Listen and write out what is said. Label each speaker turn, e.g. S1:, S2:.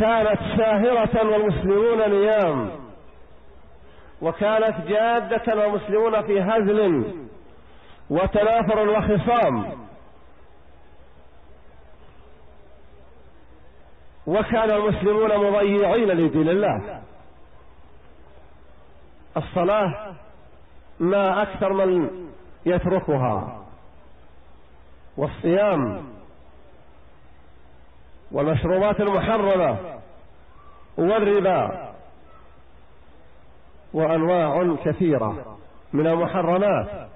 S1: كانت ساهرة والمسلمون نيام وكانت جادة والمسلمون في هزل وتنافر وخصام. وكان المسلمون مضيعين لدين الله. الصلاة ما أكثر من يتركها والصيام والمشروبات المحرمة والربا وأنواع كثيرة من المحرمات.